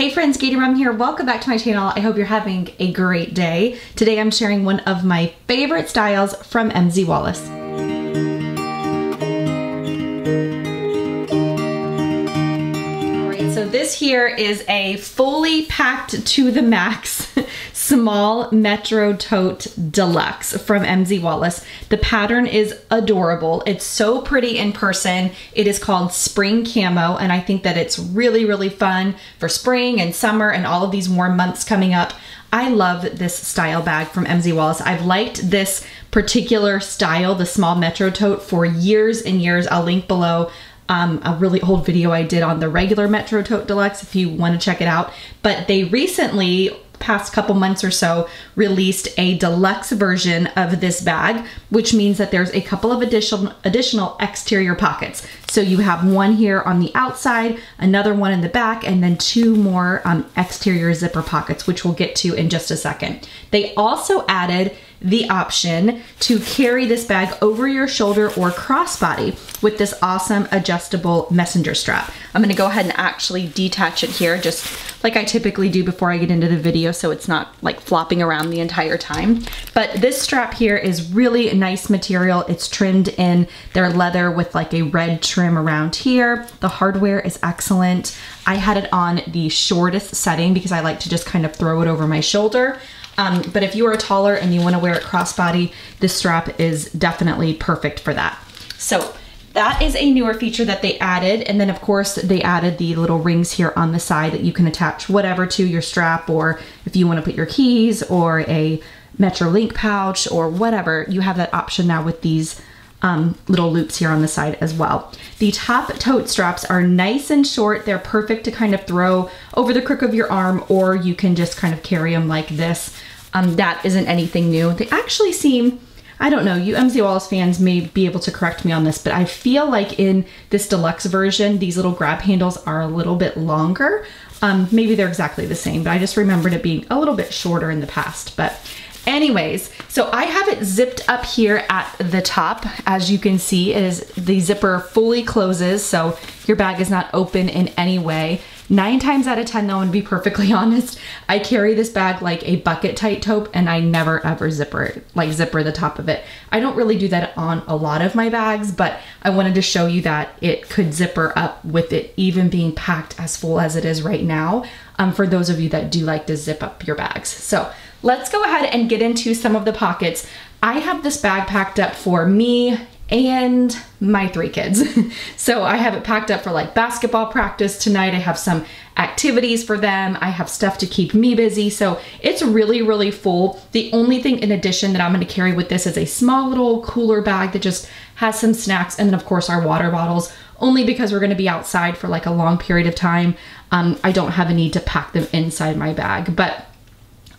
Hey friends, GatorMOM here. Welcome back to my channel. I hope you're having a great day. Today I'm sharing one of my favorite styles from MZ Wallace. This here is a fully packed to the max small Metro Tote Deluxe from MZ Wallace. The pattern is adorable. It's so pretty in person. It is called Spring Camo and I think that it's really, really fun for spring and summer and all of these warm months coming up. I love this style bag from MZ Wallace. I've liked this particular style, the small Metro Tote, for years and years. I'll link below um, a really old video I did on the regular Metro Tote Deluxe if you want to check it out. But they recently past couple months or so released a deluxe version of this bag which means that there's a couple of additional additional exterior pockets so you have one here on the outside another one in the back and then two more um, exterior zipper pockets which we'll get to in just a second they also added the option to carry this bag over your shoulder or crossbody with this awesome adjustable messenger strap. I'm gonna go ahead and actually detach it here just like I typically do before I get into the video so it's not like flopping around the entire time. But this strap here is really nice material. It's trimmed in their leather with like a red trim around here. The hardware is excellent. I had it on the shortest setting because I like to just kind of throw it over my shoulder. Um, but if you are taller and you wanna wear it crossbody, this strap is definitely perfect for that. So that is a newer feature that they added. And then of course they added the little rings here on the side that you can attach whatever to your strap or if you wanna put your keys or a Metrolink pouch or whatever, you have that option now with these um, little loops here on the side as well. The top tote straps are nice and short. They're perfect to kind of throw over the crook of your arm or you can just kind of carry them like this. Um, that isn't anything new. They actually seem, I don't know, you MZ Wallace fans may be able to correct me on this, but I feel like in this deluxe version, these little grab handles are a little bit longer. Um, maybe they're exactly the same, but I just remembered it being a little bit shorter in the past. But anyways, so I have it zipped up here at the top. As you can see, is the zipper fully closes, so your bag is not open in any way. Nine times out of 10 though, and to be perfectly honest, I carry this bag like a bucket tight tote and I never ever zipper it, like zipper the top of it. I don't really do that on a lot of my bags, but I wanted to show you that it could zipper up with it even being packed as full as it is right now um, for those of you that do like to zip up your bags. So let's go ahead and get into some of the pockets. I have this bag packed up for me and my three kids. so I have it packed up for like basketball practice tonight. I have some activities for them. I have stuff to keep me busy. So it's really, really full. The only thing in addition that I'm gonna carry with this is a small little cooler bag that just has some snacks and then of course our water bottles only because we're gonna be outside for like a long period of time. Um, I don't have a need to pack them inside my bag, but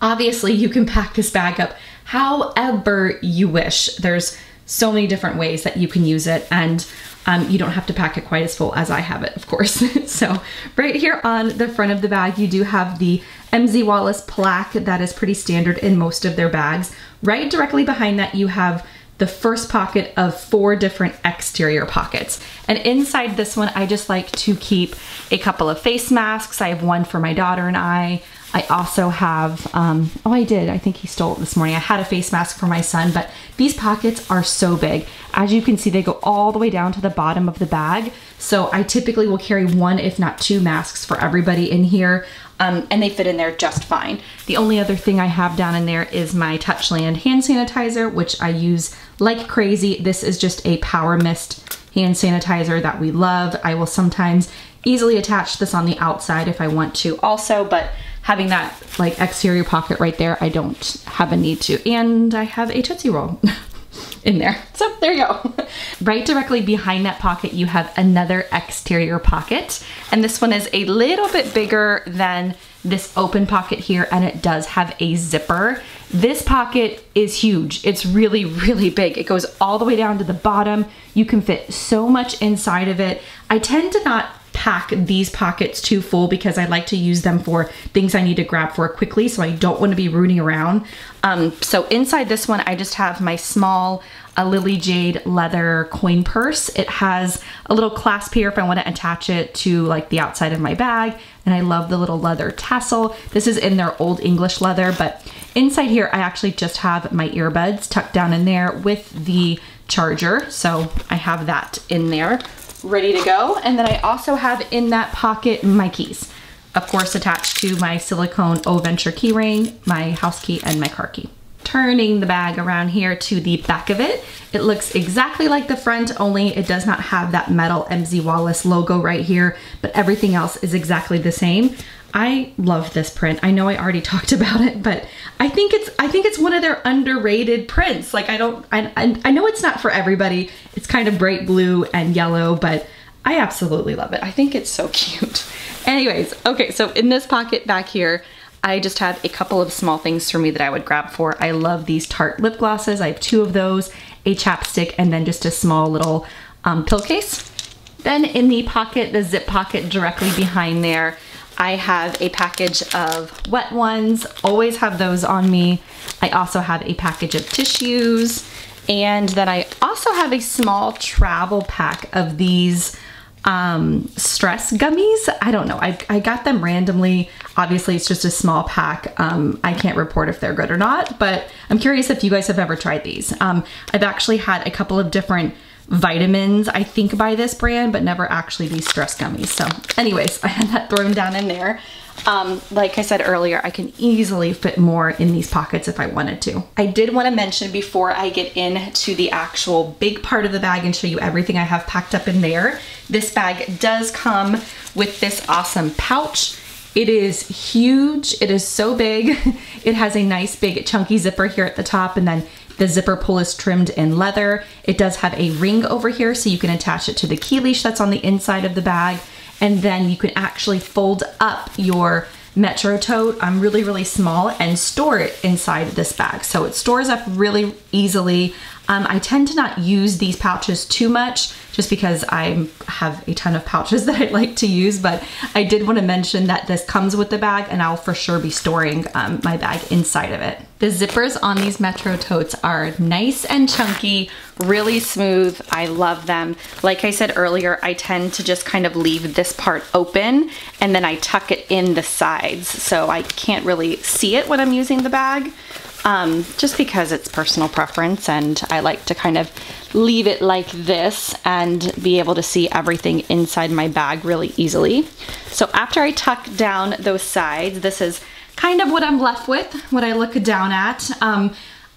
obviously you can pack this bag up however you wish. There's so many different ways that you can use it and um, you don't have to pack it quite as full as I have it, of course. so right here on the front of the bag, you do have the MZ Wallace plaque that is pretty standard in most of their bags. Right directly behind that, you have the first pocket of four different exterior pockets. And inside this one, I just like to keep a couple of face masks. I have one for my daughter and I. I also have, um, oh, I did. I think he stole it this morning. I had a face mask for my son, but these pockets are so big. As you can see, they go all the way down to the bottom of the bag. So I typically will carry one, if not two masks for everybody in here. Um, and they fit in there just fine. The only other thing I have down in there is my Touchland hand sanitizer, which I use like crazy. This is just a Power Mist hand sanitizer that we love. I will sometimes easily attach this on the outside if I want to also, but having that like exterior pocket right there, I don't have a need to. And I have a Tootsie Roll in there. So there you go. right directly behind that pocket, you have another exterior pocket. And this one is a little bit bigger than this open pocket here and it does have a zipper. This pocket is huge. It's really, really big. It goes all the way down to the bottom. You can fit so much inside of it. I tend to not pack these pockets too full because I like to use them for things I need to grab for quickly. So I don't want to be rooting around. Um, so inside this one, I just have my small a Lily Jade leather coin purse. It has a little clasp here if I want to attach it to like the outside of my bag. And I love the little leather tassel. This is in their old English leather, but inside here, I actually just have my earbuds tucked down in there with the charger. So I have that in there ready to go. And then I also have in that pocket my keys. Of course, attached to my silicone Oventure keyring, my house key, and my car key turning the bag around here to the back of it. It looks exactly like the front, only it does not have that metal MZ Wallace logo right here, but everything else is exactly the same. I love this print. I know I already talked about it, but I think it's I think it's one of their underrated prints. Like I don't I I know it's not for everybody. It's kind of bright blue and yellow, but I absolutely love it. I think it's so cute. Anyways, okay, so in this pocket back here, I just have a couple of small things for me that I would grab for. I love these Tarte lip glosses. I have two of those, a chapstick, and then just a small little um, pill case. Then in the pocket, the zip pocket directly behind there, I have a package of wet ones, always have those on me. I also have a package of tissues, and then I also have a small travel pack of these um, stress gummies. I don't know. I, I got them randomly. Obviously, it's just a small pack. Um, I can't report if they're good or not, but I'm curious if you guys have ever tried these. Um, I've actually had a couple of different vitamins, I think, by this brand, but never actually these stress gummies. So anyways, I had that thrown down in there. Um, like I said earlier, I can easily fit more in these pockets if I wanted to. I did want to mention before I get into the actual big part of the bag and show you everything I have packed up in there, this bag does come with this awesome pouch. It is huge. It is so big. It has a nice big chunky zipper here at the top and then the zipper pull is trimmed in leather. It does have a ring over here so you can attach it to the key leash that's on the inside of the bag and then you can actually fold up your Metro tote I'm really, really small and store it inside this bag. So it stores up really easily. Um, I tend to not use these pouches too much just because I have a ton of pouches that I like to use, but I did want to mention that this comes with the bag and I'll for sure be storing um, my bag inside of it. The zippers on these Metro totes are nice and chunky, really smooth. I love them. Like I said earlier, I tend to just kind of leave this part open and then I tuck it in the sides so I can't really see it when I'm using the bag um, just because it's personal preference and I like to kind of leave it like this and be able to see everything inside my bag really easily. So after I tuck down those sides, this is kind of what I'm left with, what I look down at. Um,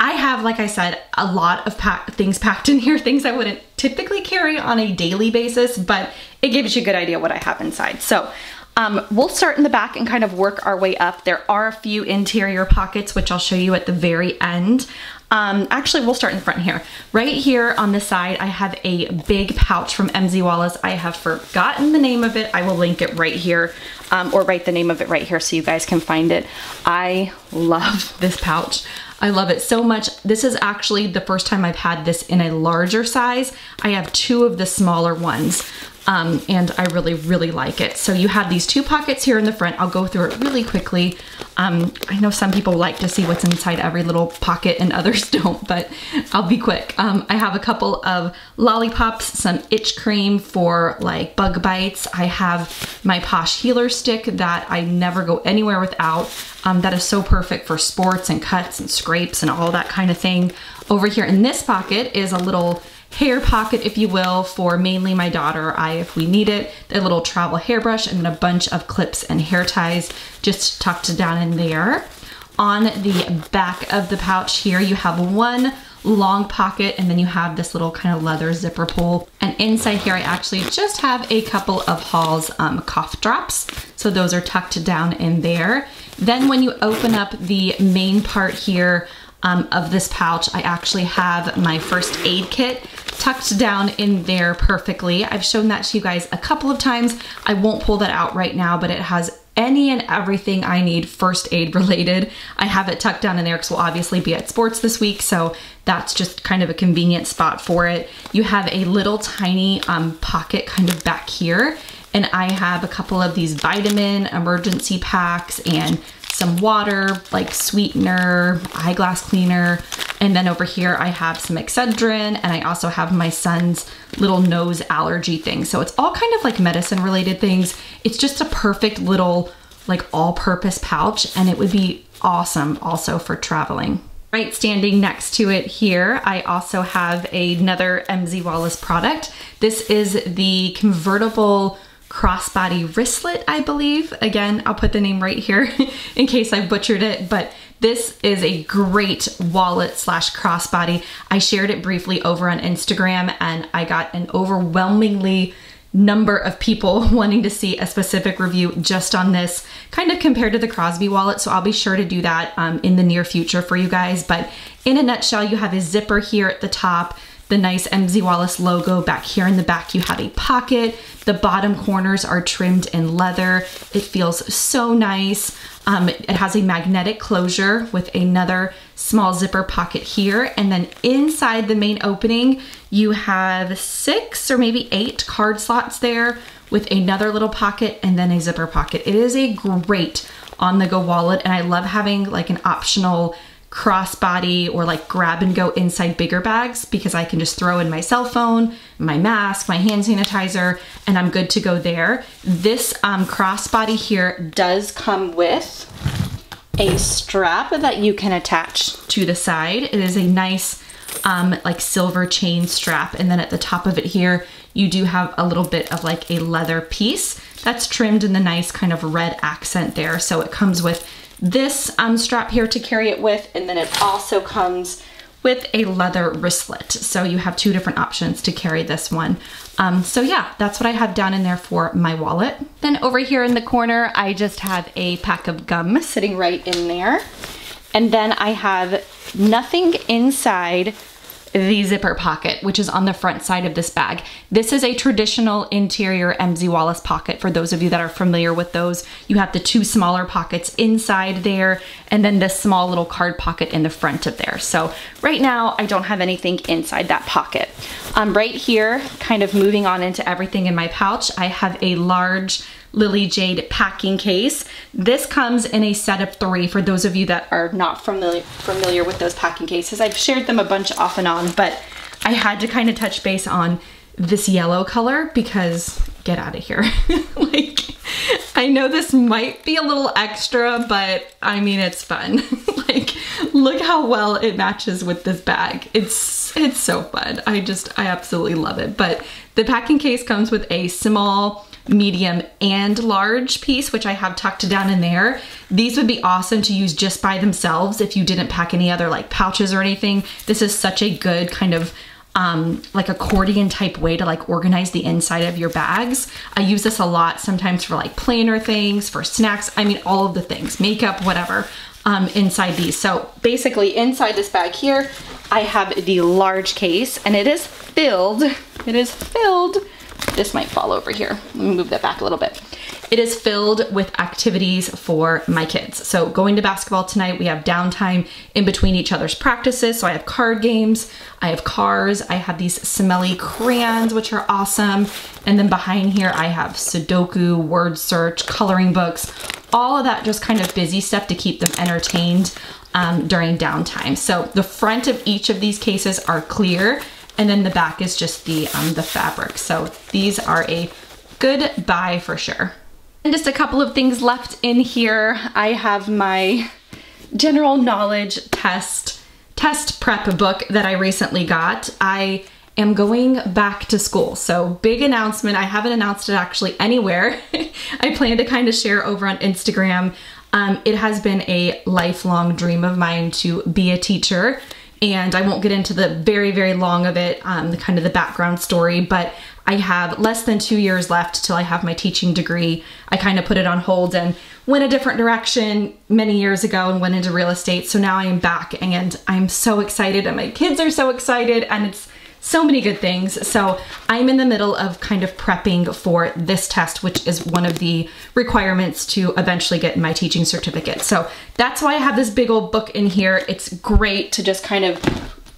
I have, like I said, a lot of pack things packed in here, things I wouldn't typically carry on a daily basis, but it gives you a good idea what I have inside. So um, we'll start in the back and kind of work our way up. There are a few interior pockets, which I'll show you at the very end. Um, actually, we'll start in front here. Right here on the side, I have a big pouch from MZ Wallace. I have forgotten the name of it. I will link it right here um, or write the name of it right here so you guys can find it. I love this pouch. I love it so much. This is actually the first time I've had this in a larger size. I have two of the smaller ones um, and I really, really like it. So you have these two pockets here in the front. I'll go through it really quickly. Um, I know some people like to see what's inside every little pocket and others don't, but I'll be quick. Um, I have a couple of lollipops, some itch cream for like bug bites. I have my Posh Healer Stick that I never go anywhere without. Um, that is so perfect for sports and cuts and scrapes and all that kind of thing. Over here in this pocket is a little hair pocket, if you will, for mainly my daughter or I if we need it. A little travel hairbrush and then a bunch of clips and hair ties just tucked down in there. On the back of the pouch here, you have one long pocket and then you have this little kind of leather zipper pull. And inside here, I actually just have a couple of Halls um, cough drops. So those are tucked down in there. Then when you open up the main part here, um, of this pouch, I actually have my first aid kit tucked down in there perfectly. I've shown that to you guys a couple of times. I won't pull that out right now, but it has any and everything I need first aid related. I have it tucked down in there because we'll obviously be at sports this week, so that's just kind of a convenient spot for it. You have a little tiny um, pocket kind of back here And I have a couple of these vitamin emergency packs and some water, like sweetener, eyeglass cleaner. And then over here, I have some Excedrin and I also have my son's little nose allergy thing. So it's all kind of like medicine related things. It's just a perfect little like all purpose pouch and it would be awesome also for traveling. Right standing next to it here, I also have another MZ Wallace product. This is the convertible crossbody wristlet, I believe. Again, I'll put the name right here in case I butchered it, but this is a great wallet slash crossbody. I shared it briefly over on Instagram and I got an overwhelmingly number of people wanting to see a specific review just on this kind of compared to the Crosby wallet. So I'll be sure to do that um, in the near future for you guys. But in a nutshell, you have a zipper here at the top the nice MZ Wallace logo. Back here in the back, you have a pocket. The bottom corners are trimmed in leather. It feels so nice. Um, it has a magnetic closure with another small zipper pocket here. And then inside the main opening, you have six or maybe eight card slots there with another little pocket and then a zipper pocket. It is a great on-the-go wallet and I love having like an optional crossbody or like grab and go inside bigger bags because I can just throw in my cell phone, my mask, my hand sanitizer, and I'm good to go there. This um, crossbody here does come with a strap that you can attach to the side. It is a nice um, like silver chain strap. And then at the top of it here, you do have a little bit of like a leather piece that's trimmed in the nice kind of red accent there. So it comes with this um, strap here to carry it with, and then it also comes with a leather wristlet. So you have two different options to carry this one. Um, so yeah, that's what I have down in there for my wallet. Then over here in the corner, I just have a pack of gum sitting right in there. And then I have nothing inside the zipper pocket, which is on the front side of this bag. This is a traditional interior MZ Wallace pocket. For those of you that are familiar with those, you have the two smaller pockets inside there and then this small little card pocket in the front of there. So right now I don't have anything inside that pocket. Um, right here, kind of moving on into everything in my pouch, I have a large Lily Jade packing case. This comes in a set of three for those of you that are not familiar, familiar with those packing cases. I've shared them a bunch off and on, but I had to kind of touch base on this yellow color because get out of here. like, I know this might be a little extra, but I mean, it's fun. like, look how well it matches with this bag. It's, it's so fun. I just, I absolutely love it. But the packing case comes with a small medium, and large piece, which I have tucked down in there. These would be awesome to use just by themselves if you didn't pack any other like pouches or anything. This is such a good kind of um, like accordion type way to like organize the inside of your bags. I use this a lot sometimes for like planner things, for snacks, I mean all of the things, makeup, whatever, um, inside these. So basically inside this bag here, I have the large case and it is filled, it is filled this might fall over here. Let me move that back a little bit. It is filled with activities for my kids. So going to basketball tonight, we have downtime in between each other's practices. So I have card games, I have cars, I have these smelly crayons, which are awesome. And then behind here, I have Sudoku, word search, coloring books, all of that just kind of busy stuff to keep them entertained um, during downtime. So the front of each of these cases are clear and then the back is just the, um, the fabric. So these are a good buy for sure. And just a couple of things left in here. I have my general knowledge test test prep book that I recently got. I am going back to school. So big announcement. I haven't announced it actually anywhere. I plan to kind of share over on Instagram. Um, it has been a lifelong dream of mine to be a teacher and I won't get into the very, very long of it, um, the kind of the background story, but I have less than two years left till I have my teaching degree. I kind of put it on hold and went a different direction many years ago and went into real estate. So now I am back and I'm so excited and my kids are so excited and it's so many good things. So I'm in the middle of kind of prepping for this test, which is one of the requirements to eventually get my teaching certificate. So that's why I have this big old book in here. It's great to just kind of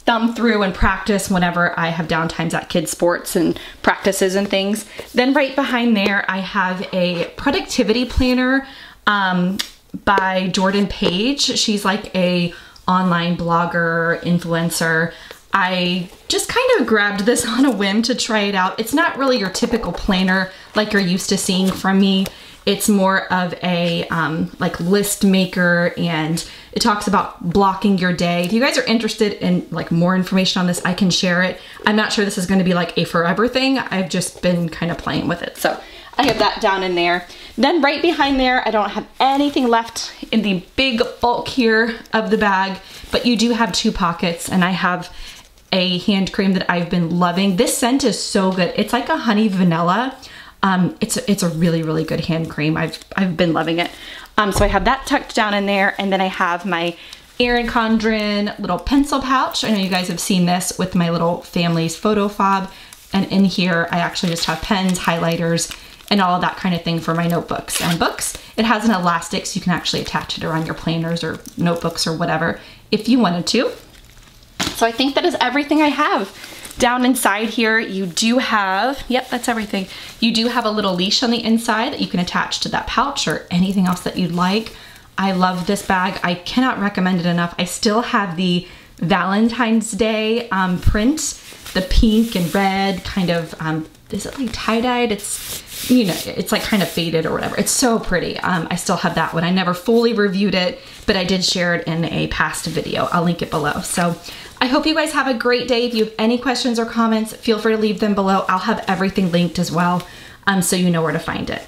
thumb through and practice whenever I have downtimes at kids sports and practices and things. Then right behind there, I have a productivity planner um, by Jordan Page. She's like a online blogger, influencer. I just kind of grabbed this on a whim to try it out. It's not really your typical planner like you're used to seeing from me. It's more of a um, like list maker and it talks about blocking your day. If you guys are interested in like more information on this, I can share it. I'm not sure this is gonna be like a forever thing. I've just been kind of playing with it. So I have that down in there. Then right behind there, I don't have anything left in the big bulk here of the bag, but you do have two pockets and I have a hand cream that I've been loving. This scent is so good. It's like a honey vanilla. Um, it's, it's a really, really good hand cream. I've, I've been loving it. Um, so I have that tucked down in there and then I have my Erin Condren little pencil pouch. I know you guys have seen this with my little family's photo fob. And in here, I actually just have pens, highlighters, and all that kind of thing for my notebooks and books. It has an elastic so you can actually attach it around your planners or notebooks or whatever if you wanted to. So I think that is everything I have. Down inside here, you do have, yep, that's everything. You do have a little leash on the inside that you can attach to that pouch or anything else that you'd like. I love this bag. I cannot recommend it enough. I still have the Valentine's Day um, print, the pink and red kind of, um, is it like tie-dyed? It's, you know, it's like kind of faded or whatever. It's so pretty. Um, I still have that one. I never fully reviewed it, but I did share it in a past video. I'll link it below. So I hope you guys have a great day. If you have any questions or comments, feel free to leave them below. I'll have everything linked as well um, so you know where to find it.